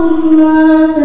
اللهم